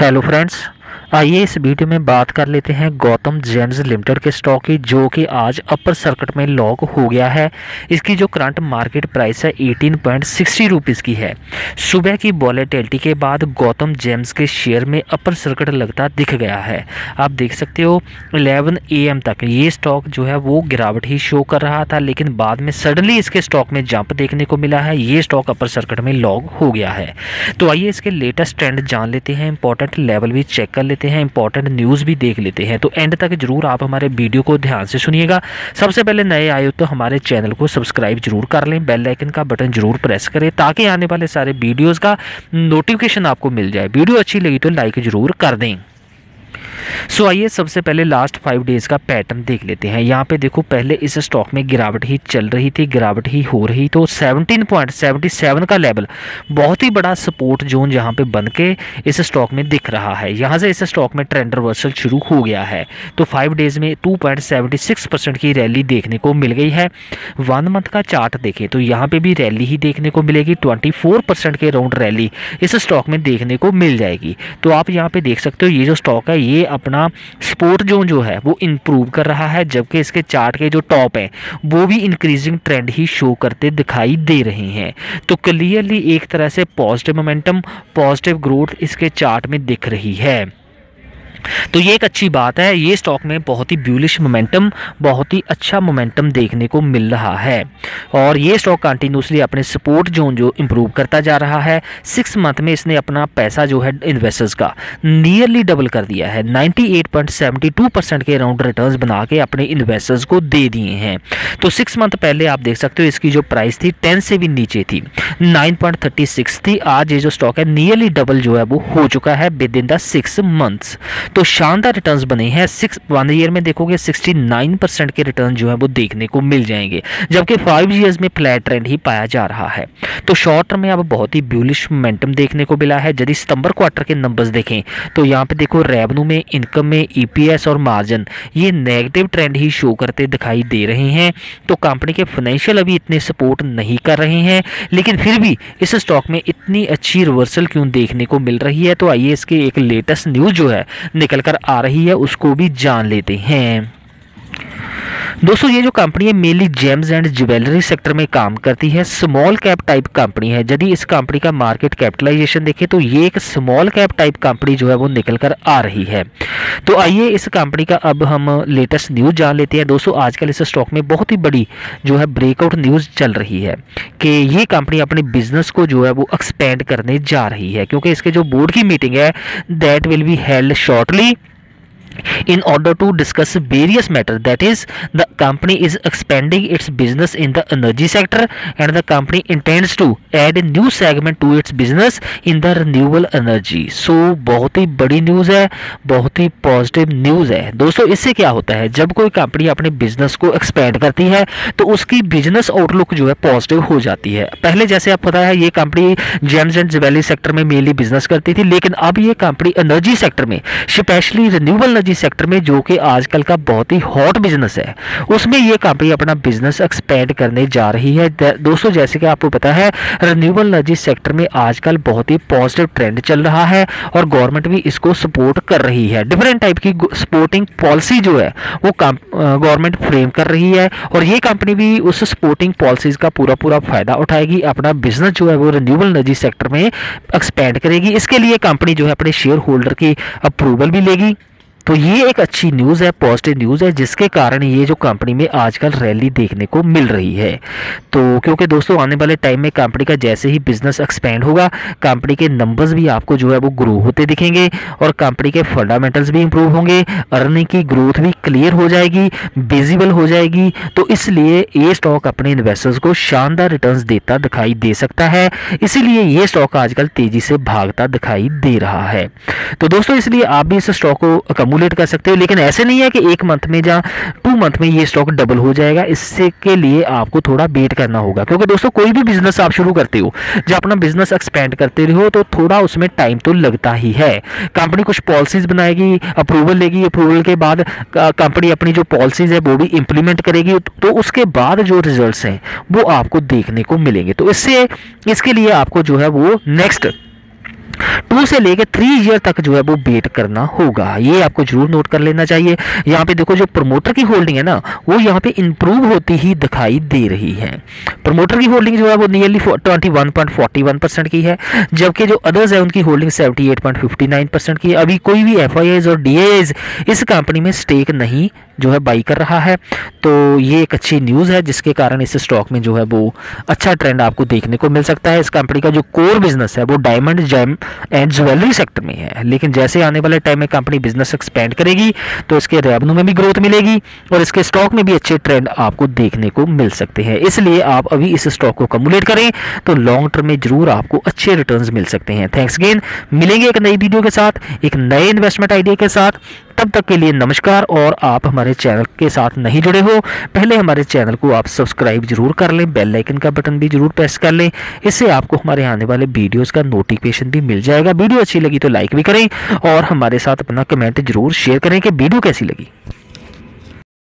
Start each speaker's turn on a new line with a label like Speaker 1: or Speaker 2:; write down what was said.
Speaker 1: Hello friends आइए इस video में बात कर लेते हैं गौतम जेम्स लिमिटेड के स्टॉक की, जो कि आज अपर सर्किट में लॉक हो गया है। इसकी जो करंट मार्केट प्राइस है एटीन पॉइंट सिक्सटी रुपीज़ की है। सुबह की वॉलेटिलिटी के बाद गौतम जेम्स के शेयर में अपर सर्किट लगता दिख गया है। आप देख सकते हो 11 एम तक ये स्टॉक जो है, वो गिरावट ही शो कर रहा था, लेकिन बाद में सडनली इसके स्टॉक में जंप देखने को मिला है। ये स्टॉक अपर सर्किट में लॉक हो गया है। तो आइए इसके लेटेस्ट ट्रेंड जान लेते हैं। इंपॉर्टेंट लेवल भी चेक कर लेते लेते हैं इंपॉर्टेंट न्यूज़ भी देख लेते हैं। तो एंड तक ज़रूर आप हमारे वीडियो को ध्यान से सुनिएगा। सबसे पहले नए आए हो तो हमारे चैनल को सब्सक्राइब ज़रूर कर लें। बेल आइकन का बटन ज़रूर प्रेस करें ताकि आने वाले सारे वीडियोज़ का नोटिफिकेशन आपको मिल जाए। वीडियो अच्छी लगी तो लाइक ज़रूर कर दें। सो आइए सबसे पहले लास्ट फाइव डेज़ का पैटर्न देख लेते हैं। यहाँ पे देखो, पहले इस स्टॉक में गिरावट ही चल रही थी, गिरावट ही हो रही। तो 17.77 का लेवल बहुत ही बड़ा सपोर्ट जोन यहाँ पे बन के इस स्टॉक में दिख रहा है। यहाँ से इस स्टॉक में ट्रेंड रिवर्सल शुरू हो गया है। तो फाइव डेज़ में टू परसेंट की रैली देखने को मिल गई है। वन मंथ का चार्ट देखें तो यहाँ पे भी रैली ही देखने को मिलेगी। ट्वेंटी के राउंड रैली इस स्टॉक में देखने को मिल जाएगी। तो आप यहाँ पे देख सकते हो, ये जो स्टॉक है, ये अपना स्पोर्ट जोन जो है, वो इम्प्रूव कर रहा है, जबकि इसके चार्ट के जो टॉप हैं, वो भी इंक्रीजिंग ट्रेंड ही शो करते दिखाई दे रहे हैं। तो क्लियरली एक तरह से पॉजिटिव मोमेंटम पॉजिटिव ग्रोथ इसके चार्ट में दिख रही है। तो ये एक अच्छी बात है, ये स्टॉक में बहुत ही ब्यूलिश मोमेंटम बहुत ही अच्छा मोमेंटम देखने को मिल रहा है। और ये स्टॉक कंटिन्यूसली अपने सपोर्ट जोन जो इम्प्रूव करता जा रहा है। सिक्स मंथ में इसने अपना पैसा जो है इन्वेस्टर्स का नियरली डबल कर दिया है। 98.72 परसेंट के अराउंड रिटर्न्स बना के अपने इन्वेस्टर्स को दे दिए हैं। तो सिक्स मंथ पहले आप देख सकते हो इसकी जो प्राइस थी टेन से भी नीचे थी। नाइन थी। आज ये जो स्टॉक है नियरली डबल जो है वो हो चुका है within the six months तो शानदार रिटर्न्स बने हैं। सिक्स वन ईयर में देखोगे 69 परसेंट के रिटर्न जो है वो देखने को मिल जाएँगे, जबकि फाइव ईयर्स में फ्लैट ट्रेंड ही पाया जा रहा है। तो शॉर्ट टर्म में अब बहुत ही ब्यूलिश मोमेंटम देखने को मिला है। यदि सितंबर क्वार्टर के नंबर्स देखें तो यहाँ पे देखो रेवन्यू में इनकम में ई e और मार्जिन ये नेगेटिव ट्रेंड ही शो करते दिखाई दे रहे हैं। तो कंपनी के फाइनेंशियल अभी इतने सपोर्ट नहीं कर रहे हैं, लेकिन फिर भी इस स्टॉक में इतनी अच्छी रिवर्सल क्यों देखने को मिल रही है? तो आइए इसके एक लेटेस्ट न्यूज़ जो है निकल कर आ रही है उसको भी जान लेते हैं। दोस्तों, ये जो कंपनी है mainly gems and jewellery sector में काम करती है। स्मॉल कैप टाइप कंपनी है। यदि इस कंपनी का मार्केट कैपिटलाइजेशन देखें तो ये एक स्मॉल कैप टाइप कंपनी जो है, वो निकल कर आ रही है। तो आइए इस कंपनी का अब हम लेटेस्ट न्यूज़ जान लेते हैं। दोस्तों, आजकल इस स्टॉक में बहुत ही बड़ी जो है ब्रेकआउट न्यूज़ चल रही है कि ये कंपनी अपने बिज़नेस को जो है, वो एक्सपेंड करने जा रही है। क्योंकि इसके जो बोर्ड की मीटिंग है that will be held shortly in order to discuss various matters that is the company is expanding its business in the energy sector and the company intends to add a new segment to its business in the renewable energy so बहुत ही बड़ी news है बहुत ही positive news है दोस्तों इससे क्या होता है जब कोई कंपनी अपने बिज़नेस को एक्सपेंड करती है तो उसकी बिज़नेस आउटलुक जो है पॉजिटिव हो जाती है पहले जैसे आप पता है ये company gems and jewellery sector में मेनली बिज़नेस करती थी लेकिन अब ये कंपनी एनर्जी सेक्टर में स्पेशली रिन्यूएबल एनर्जी सेक्टर में जो कि आजकल का बहुत ही हॉट बिज़नेस है, उसमें ये कंपनी अपना बिज़नेस एक्सपेंड करने जा रही है। दोस्तों, जैसे कि आपको पता है रिन्यूएबल एनर्जी सेक्टर में आजकल बहुत ही पॉजिटिव ट्रेंड चल रहा है और गवर्नमेंट भी इसको सपोर्ट कर रही है। डिफरेंट टाइप की सपोर्टिंग पॉलिसी जो है, वो गवर्नमेंट फ्रेम कर रही है और ये कंपनी भी उस सपोर्टिंग पॉलिसीज़ का पूरा पूरा फ़ायदा उठाएगी, अपना बिज़नेस जो है वो रिन्यूएबल एनर्जी सेक्टर में एक्सपेंड करेगी। इसके लिए कंपनी जो है अपने शेयर होल्डर की अप्रूवल भी लेगी। तो ये एक अच्छी न्यूज़ है पॉजिटिव न्यूज़ है, जिसके कारण ये जो कंपनी में आजकल रैली देखने को मिल रही है। तो क्योंकि दोस्तों, आने वाले टाइम में कंपनी का जैसे ही बिज़नेस एक्सपेंड होगा कंपनी के नंबर्स भी आपको जो है वो ग्रो होते दिखेंगे और कंपनी के फंडामेंटल्स भी इंप्रूव होंगे अर्निंग की ग्रोथ भी क्लियर हो जाएगी विजिबल हो जाएगी। तो इसलिए ये स्टॉक अपने इन्वेस्टर्स को शानदार रिटर्न देता दिखाई दे सकता है। इसीलिए ये स्टॉक आजकल तेज़ी से भागता दिखाई दे रहा है। तो दोस्तों, इसलिए आप भी इस स्टॉक को कैलकुलेट कर सकते हो, लेकिन ऐसे नहीं है कि एक मंथ में या टू मंथ में ये स्टॉक डबल हो जाएगा। इससे के लिए आपको थोड़ा वेट करना होगा, क्योंकि दोस्तों कोई भी बिज़नेस आप शुरू करते हो, जब अपना बिज़नेस एक्सपेंड करते हो तो थोड़ा उसमें टाइम तो लगता ही है। कंपनी कुछ पॉलिसीज़ बनाएगी अप्रूवल लेगी अप्रूवल के बाद कंपनी अपनी जो पॉलिसीज़ है, वो भी इंप्लीमेंट करेगी तो उसके बाद जो रिज़ल्ट हैं, वो आपको देखने को मिलेंगे। तो इससे, इसके लिए आपको जो है वो नेक्स्ट टू से लेकर थ्री ईयर तक जो है वो वेट करना होगा। ये आपको ज़रूर नोट कर लेना चाहिए। यहाँ पे देखो जो प्रमोटर की होल्डिंग है ना, वो यहाँ पे इंप्रूव होती ही दिखाई दे रही है। प्रमोटर की होल्डिंग जो है वो nearly twenty one point forty one percent की है, जबकि जो अदर्स है, उनकी holding seventy eight point fifty nine percent की है। अभी कोई भी एफ़ और डी इस कंपनी में स्टेक नहीं जो है बाई कर रहा है। तो ये एक अच्छी न्यूज़ है, जिसके कारण इस स्टॉक में जो है वो अच्छा ट्रेंड आपको देखने को मिल सकता है। इस कंपनी का जो कोर बिज़नेस है, वो diamond gem and jewellery sector में है। लेकिन जैसे आने वाले टाइम में कंपनी बिज़नेस एक्सपेंड करेगी तो इसके रेवन्यू में भी ग्रोथ मिलेगी और इसके स्टॉक में भी अच्छे ट्रेंड आपको देखने को मिल सकते हैं। इसलिए आप अभी इस स्टॉक को कमुलेट करें तो लॉन्ग टर्म में ज़रूर आपको अच्छे रिटर्न मिल सकते हैं। थैंक्स गेन मिलेंगे एक नई वीडियो के साथ, एक नए इन्वेस्टमेंट आइडिया के साथ। तब तक के लिए नमस्कार और आप हमारे चैनल के साथ नहीं जुड़े हो, पहले हमारे चैनल को आप सब्सक्राइब ज़रूर कर लें, बेल आइकन का बटन भी ज़रूर प्रेस कर लें, इससे आपको हमारे आने वाले वीडियोस का नोटिफिकेशन भी मिल जाएगा। वीडियो अच्छी लगी तो लाइक भी करें और हमारे साथ अपना कमेंट ज़रूर शेयर करें कि वीडियो कैसी लगी।